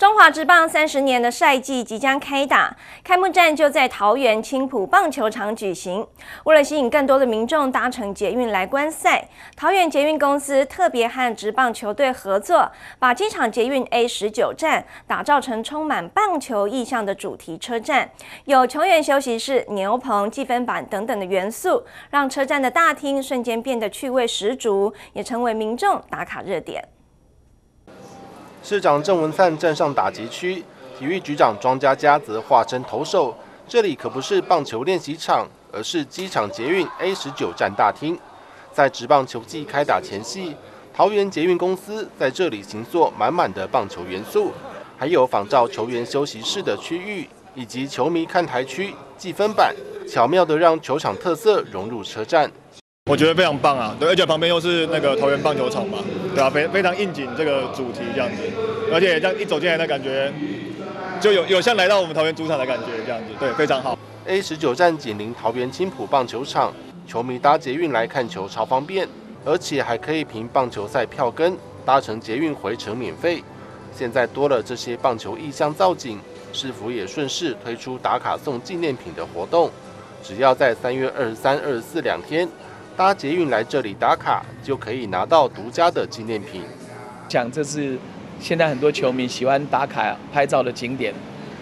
中华职棒三十年的赛季即将开打，开幕战就在桃园青浦棒球场举行。为了吸引更多的民众搭乘捷运来观赛，桃园捷运公司特别和职棒球队合作，把机场捷运 A 十九站打造成充满棒球意象的主题车站，有球员休息室、牛棚、计分板等等的元素，让车站的大厅瞬间变得趣味十足，也成为民众打卡热点。市长郑文灿站上打击区，体育局长庄家佳则化身投手。这里可不是棒球练习场，而是机场捷运 A 十九站大厅。在职棒球季开打前夕，桃园捷运公司在这里行做满满的棒球元素，还有仿照球员休息室的区域，以及球迷看台区、计分板，巧妙的让球场特色融入车站。我觉得非常棒啊，对，而且旁边又是那个桃园棒球场嘛，对啊，非非常应景这个主题这样子，而且这样一走进来的感觉，就有有像来到我们桃园主场的感觉这样子，对，非常好。A 十九站紧邻桃园青浦棒球场，球迷搭捷运来看球超方便，而且还可以凭棒球赛票根搭乘捷运回程免费。现在多了这些棒球意象造景，是否也顺势推出打卡送纪念品的活动？只要在三月二十三、二十四两天。搭捷运来这里打卡，就可以拿到独家的纪念品。讲这是现在很多球迷喜欢打卡拍照的景点。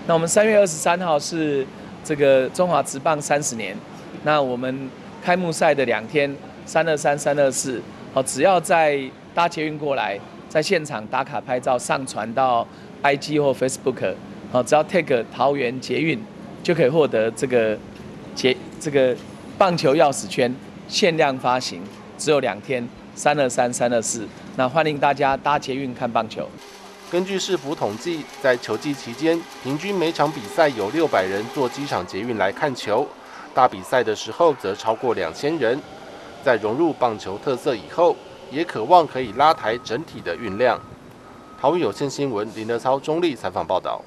那我们三月二十三号是这个中华职棒三十年。那我们开幕赛的两天，三二三、三二四，好，只要在搭捷运过来，在现场打卡拍照，上传到 IG 或 Facebook，好，只要 take 桃园捷运，就可以获得这个捷这个棒球钥匙圈。限量发行，只有两天，三二三、三二四。那欢迎大家搭捷运看棒球。根据市府统计，在球季期间，平均每场比赛有六百人坐机场捷运来看球，大比赛的时候则超过两千人。在融入棒球特色以后，也渴望可以拉抬整体的运量。桃园有线新闻林德超中立采访报道。